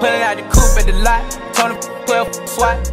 Pulling out the coupe at the lot. Told him 12 SWAT.